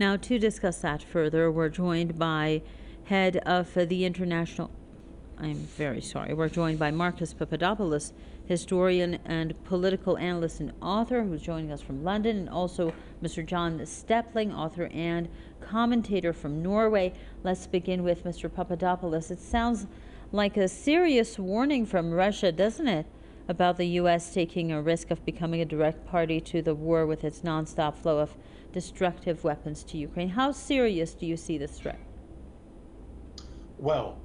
Now, to discuss that further, we're joined by head of the International. I'm very sorry. We're joined by Marcus Papadopoulos, historian and political analyst and author, who's joining us from London, and also Mr. John Steppling, author and commentator from Norway. Let's begin with Mr. Papadopoulos. It sounds like a serious warning from Russia, doesn't it? About the U.S. taking a risk of becoming a direct party to the war with its nonstop flow of destructive weapons to Ukraine. How serious do you see this threat? Well,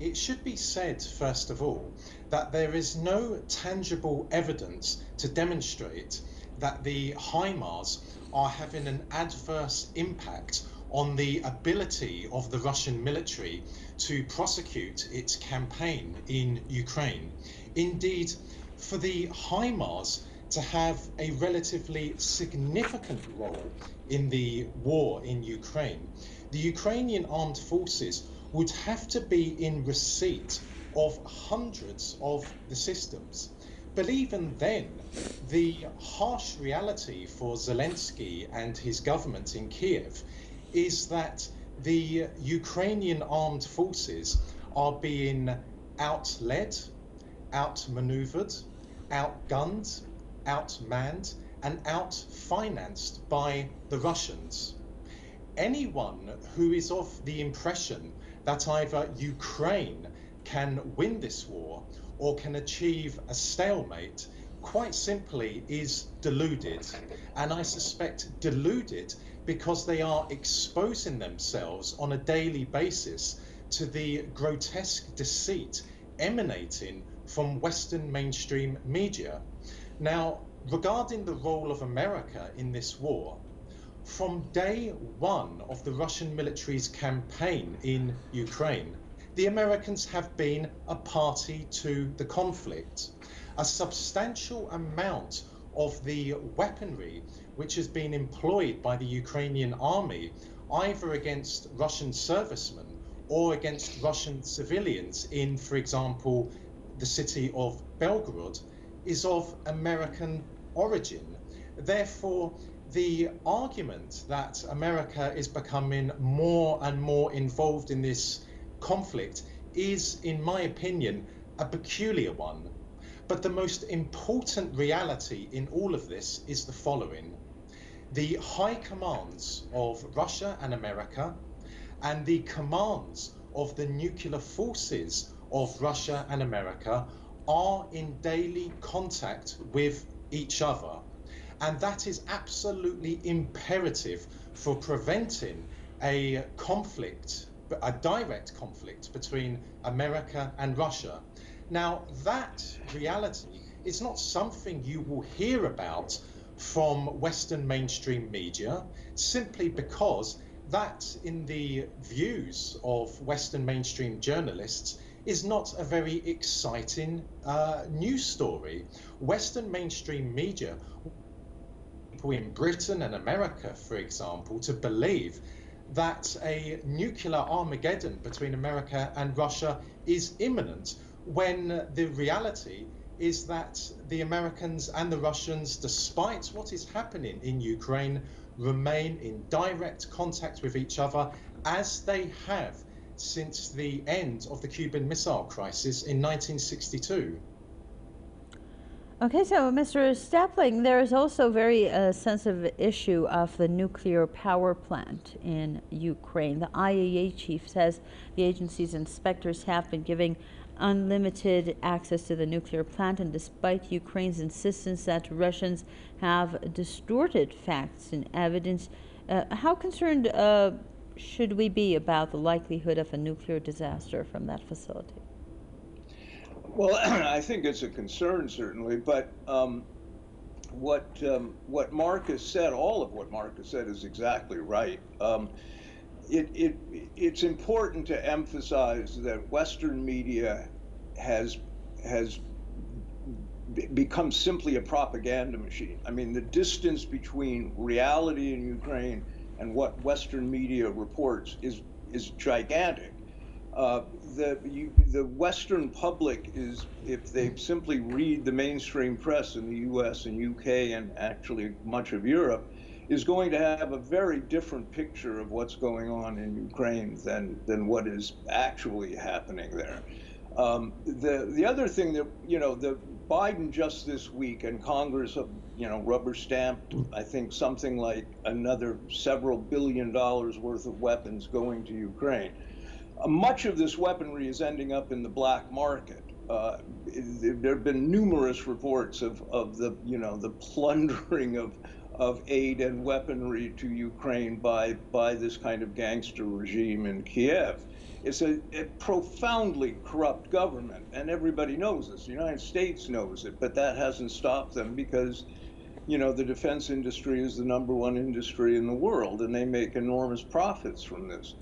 it should be said, first of all, that there is no tangible evidence to demonstrate that the HIMARS are having an adverse impact on the ability of the Russian military to prosecute its campaign in Ukraine. Indeed, for the HIMARS to have a relatively significant role in the war in Ukraine, the Ukrainian armed forces would have to be in receipt of hundreds of the systems. But even then, the harsh reality for Zelensky and his government in Kiev is that the Ukrainian armed forces are being outled, outmaneuvered, outgunned, outmanned, and outfinanced by the Russians. Anyone who is of the impression that either Ukraine can win this war or can achieve a stalemate quite simply is deluded. And I suspect deluded because they are exposing themselves on a daily basis to the grotesque deceit emanating from Western mainstream media. Now, regarding the role of America in this war, from day one of the Russian military's campaign in Ukraine, the Americans have been a party to the conflict. A substantial amount of the weaponry which has been employed by the Ukrainian army, either against Russian servicemen or against Russian civilians in, for example, the city of Belgorod, is of American origin. Therefore, the argument that America is becoming more and more involved in this conflict is, in my opinion, a peculiar one. But the most important reality in all of this is the following. The high commands of Russia and America and the commands of the nuclear forces of Russia and America are in daily contact with each other. And that is absolutely imperative for preventing a conflict, a direct conflict between America and Russia. Now, that reality is not something you will hear about from Western mainstream media simply because that, in the views of Western mainstream journalists, is not a very exciting uh, news story. Western mainstream media people in Britain and America, for example, to believe that a nuclear Armageddon between America and Russia is imminent when the reality is that the Americans and the Russians, despite what is happening in Ukraine, remain in direct contact with each other as they have since the end of the Cuban Missile Crisis in 1962. Okay, so Mr. Steppling, there is also a very uh, sensitive issue of the nuclear power plant in Ukraine. The IAEA chief says the agency's inspectors have been giving unlimited access to the nuclear plant, and despite Ukraine's insistence that Russians have distorted facts and evidence, uh, how concerned uh, should we be about the likelihood of a nuclear disaster from that facility? Well, I think it's a concern certainly, but um, what um, what Marcus said, all of what Marcus said, is exactly right. Um, it, it it's important to emphasize that Western media has has become simply a propaganda machine. I mean, the distance between reality in Ukraine and what Western media reports is is gigantic. Uh, the you, the Western public is, if they simply read the mainstream press in the U.S. and U.K. and actually much of Europe, is going to have a very different picture of what's going on in Ukraine than than what is actually happening there. Um, the the other thing that you know the Biden just this week and Congress, have, you know, rubber stamped I think something like another several billion dollars worth of weapons going to Ukraine. Uh, much of this weaponry is ending up in the black market. Uh, there have been numerous reports of, of the you know the plundering of of aid and weaponry to Ukraine by by this kind of gangster regime in Kiev. It's a, a, profoundly corrupt government, and everybody knows this. The United States knows it, but that hasn't stopped them because, you know, the defense industry is the number one industry in the world, and they make enormous profits from this.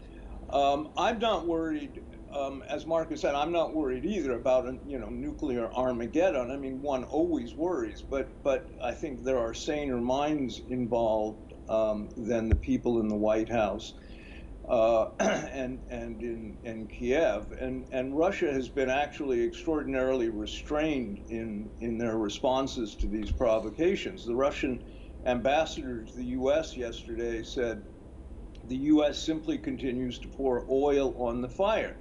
Um, I'm not worried um, as Marcus said, I'm not worried either about a you know nuclear Armageddon. I mean, one always worries, but but I think there are saner minds involved um, than the people in the White House uh, and and in in Kiev. And and Russia has been actually extraordinarily restrained in in their responses to these provocations. The Russian ambassador to the U.S. yesterday said the U.S. simply continues to pour oil on the fire.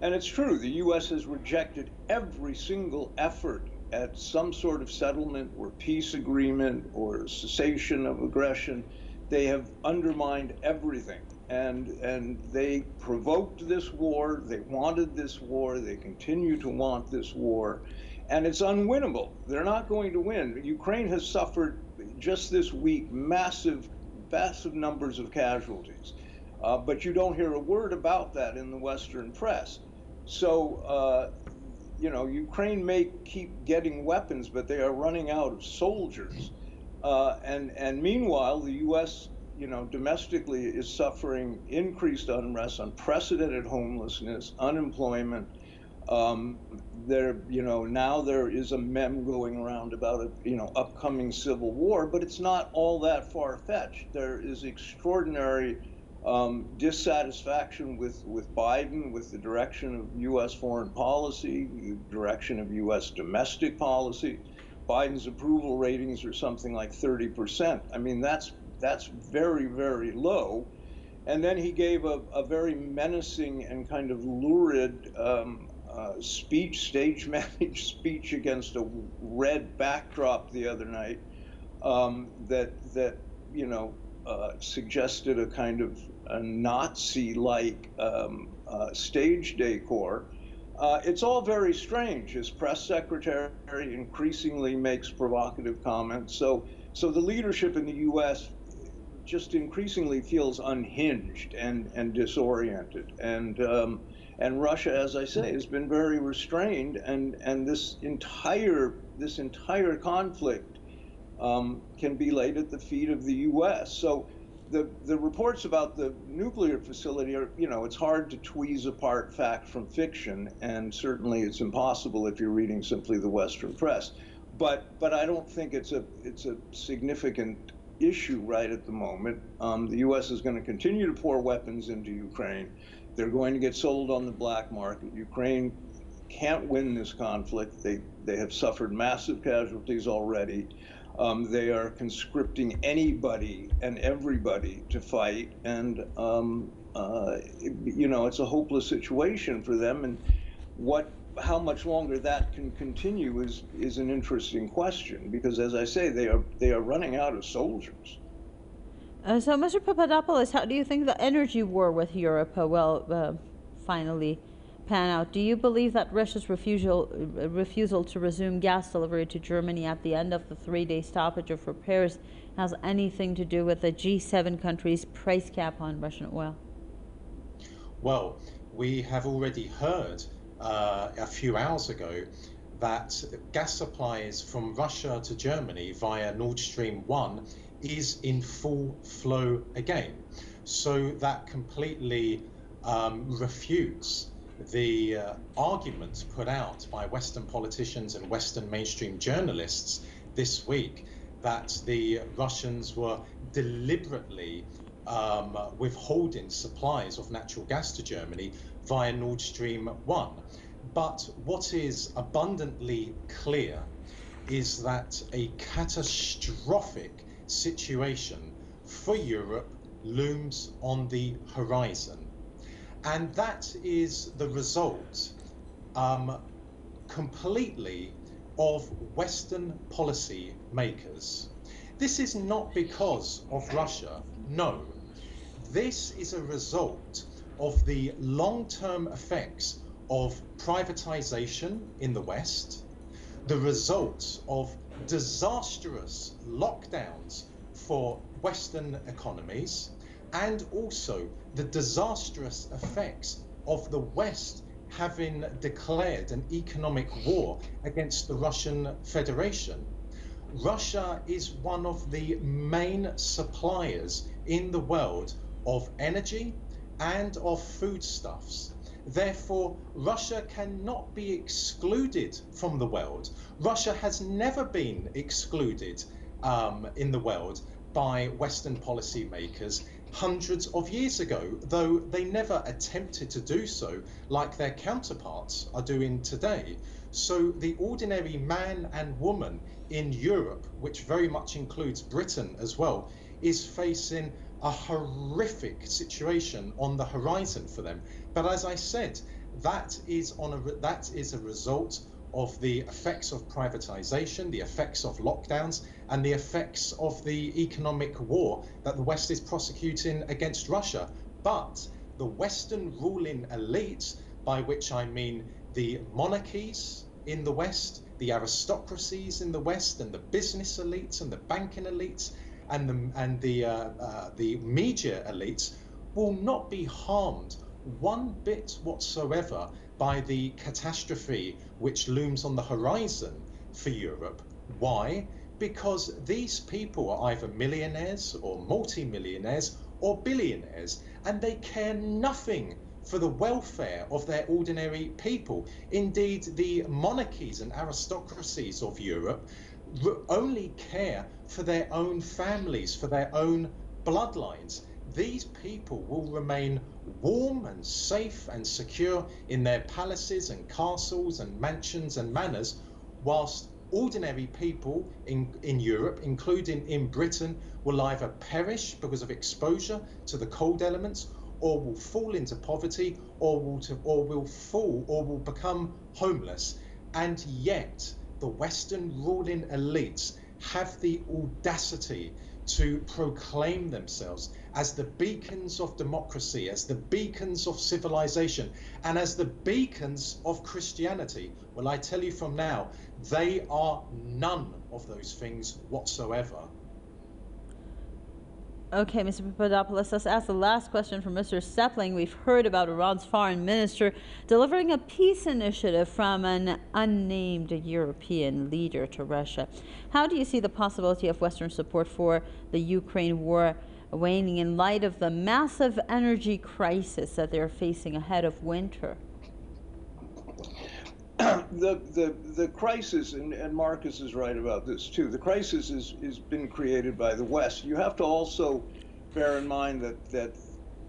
And it's true, the U.S. has rejected every single effort at some sort of settlement or peace agreement or cessation of aggression. They have undermined everything. And, and they provoked this war. They wanted this war. They continue to want this war. And it's unwinnable. They're not going to win. Ukraine has suffered just this week massive, massive numbers of casualties. Uh, but you don't hear a word about that in the Western press. So, uh, you know, Ukraine may keep getting weapons, but they are running out of soldiers. Uh, and, and meanwhile, the U.S., you know, domestically is suffering increased unrest, unprecedented homelessness, unemployment. Um, there, you know, now there is a mem going around about a, you know, upcoming civil war, but it's not all that far fetched. There is extraordinary um, dissatisfaction with, with Biden, with the direction of U.S. foreign policy, the direction of U.S. domestic policy. Biden's approval ratings are something like 30%. I mean, that's that's very, very low. And then he gave a, a very menacing and kind of lurid um, uh, speech, stage managed speech against a red backdrop the other night um, that that you know uh, suggested a kind of a Nazi-like um, uh, stage decor. Uh, it's all very strange. His press secretary increasingly makes provocative comments. So, so the leadership in the U.S. just increasingly feels unhinged and, and disoriented. And um, and Russia, as I say, has been very restrained. And and this entire this entire conflict um, can be laid at the feet of the U.S. So the, the reports about the nuclear facility are, you know, it's hard to tweeze apart fact from fiction, and certainly it's impossible if you're reading simply the Western press. But but I don't think it's a it's a significant issue right at the moment. Um, the U.S. is going to continue to pour weapons into Ukraine. They're going to get sold on the black market. Ukraine can't win this conflict. They they have suffered massive casualties already. Um, they are conscripting anybody and everybody to fight, and um, uh, you know it's a hopeless situation for them. And what, how much longer that can continue is is an interesting question because, as I say, they are they are running out of soldiers. Uh, so, Mr. Papadopoulos, how do you think the energy war with Europe uh, will uh, finally pan out. Do you believe that Russia's refusal, uh, refusal to resume gas delivery to Germany at the end of the three day stoppage of repairs has anything to do with the G7 countries' price cap on Russian oil? Well, we have already heard uh, a few hours ago that gas supplies from Russia to Germany via Nord Stream 1 is in full flow again. So that completely um, refutes the uh, arguments put out by Western politicians and Western mainstream journalists this week that the Russians were deliberately um, withholding supplies of natural gas to Germany via Nord Stream 1. But what is abundantly clear is that a catastrophic situation for Europe looms on the horizon. And that is the result um, completely of Western policy makers. This is not because of Russia, no. This is a result of the long term effects of privatization in the West, the results of disastrous lockdowns for Western economies, and also the disastrous effects of the West having declared an economic war against the Russian Federation. Russia is one of the main suppliers in the world of energy and of foodstuffs. Therefore, Russia cannot be excluded from the world. Russia has never been excluded um, in the world by Western policymakers hundreds of years ago, though they never attempted to do so like their counterparts are doing today. So the ordinary man and woman in Europe, which very much includes Britain as well, is facing a horrific situation on the horizon for them. But as I said, that is on a that is a result of the effects of privatization, the effects of lockdowns, and the effects of the economic war that the West is prosecuting against Russia. But the Western ruling elites, by which I mean the monarchies in the West, the aristocracies in the West, and the business elites and the banking elites, and the and the uh, uh, the media elites, will not be harmed one bit whatsoever by the catastrophe which looms on the horizon for Europe. Why? Because these people are either millionaires or multimillionaires or billionaires, and they care nothing for the welfare of their ordinary people. Indeed, the monarchies and aristocracies of Europe only care for their own families, for their own bloodlines these people will remain warm and safe and secure in their palaces and castles and mansions and manors, whilst ordinary people in, in Europe, including in Britain, will either perish because of exposure to the cold elements or will fall into poverty or will, to, or will fall or will become homeless. And yet, the Western ruling elites have the audacity to proclaim themselves as the beacons of democracy, as the beacons of civilization, and as the beacons of Christianity. Well, I tell you from now, they are none of those things whatsoever. Okay, Mr. Papadopoulos, let's ask the last question from Mr. Steppling. We've heard about Iran's foreign minister delivering a peace initiative from an unnamed European leader to Russia. How do you see the possibility of Western support for the Ukraine war waning in light of the massive energy crisis that they're facing ahead of winter? the, the, the crisis, and, and Marcus is right about this too, the crisis is, is been created by the West. You have to also bear in mind that, that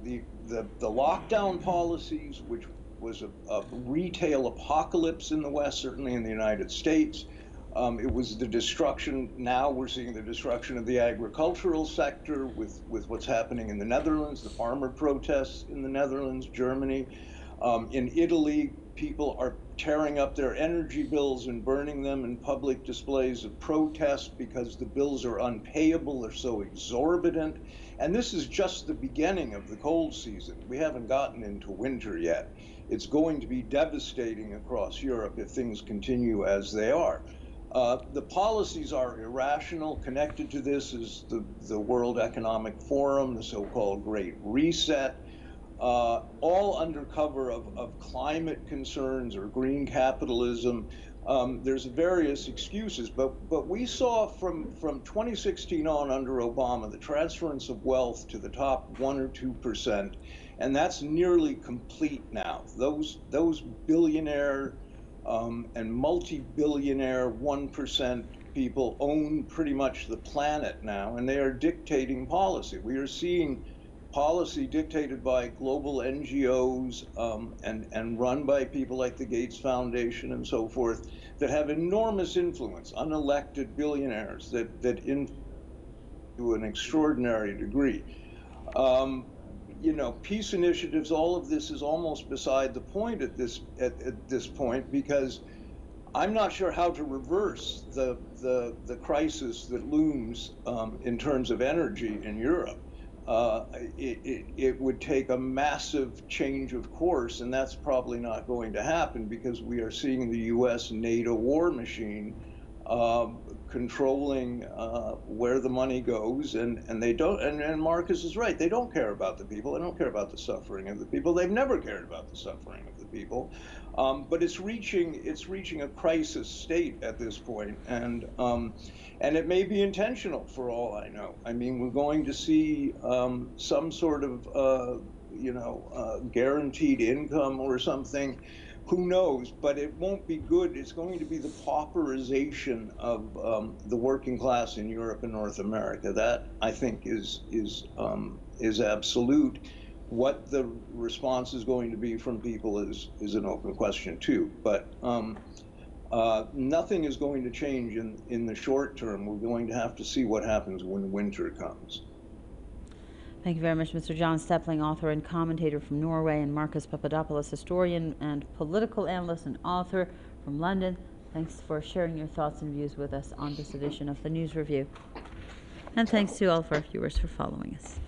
the, the, the lockdown policies, which was a, a retail apocalypse in the West, certainly in the United States, um, it was the destruction. Now we're seeing the destruction of the agricultural sector with, with what's happening in the Netherlands, the farmer protests in the Netherlands, Germany. Um, in Italy, people are tearing up their energy bills and burning them in public displays of protest because the bills are unpayable, they're so exorbitant. And this is just the beginning of the cold season. We haven't gotten into winter yet. It's going to be devastating across Europe if things continue as they are. Uh, the policies are irrational. Connected to this is the, the World Economic Forum, the so called Great Reset, uh, all under cover of, of climate concerns or green capitalism. Um, there's various excuses, but but we saw from from 2016 on under Obama the transference of wealth to the top one or two percent, and that's nearly complete now. Those those billionaire um, and multi-billionaire 1% people own pretty much the planet now, and they are dictating policy. We are seeing policy dictated by global NGOs um, and, and run by people like the Gates Foundation and so forth that have enormous influence, unelected billionaires that, that in, to an extraordinary degree. Um, you know, peace initiatives, all of this is almost beside the point at this at, at this point because I'm not sure how to reverse the the, the crisis that looms um, in terms of energy in Europe. Uh, it, it, it, would take a massive change of course, and that's probably not going to happen because we are seeing the U.S. NATO war machine um, controlling uh, where the money goes, and, and they don't. And, and Marcus is right; they don't care about the people. They don't care about the suffering of the people. They've never cared about the suffering of the people. Um, but it's reaching it's reaching a crisis state at this point, and um, and it may be intentional for all I know. I mean, we're going to see um, some sort of uh, you know uh, guaranteed income or something who knows? But it won't be good. It's going to be the pauperization of um, the working class in Europe and North America. That I think is is um, is absolute. What the response is going to be from people is is an open question too. But um, uh, nothing is going to change in in the short term. We're going to have to see what happens when winter comes. Thank you very much, Mr. John Steppling, author and commentator from Norway, and Marcus Papadopoulos, historian and political analyst and author from London. Thanks for sharing your thoughts and views with us on this edition of the News Review. And thanks to all of our viewers for following us.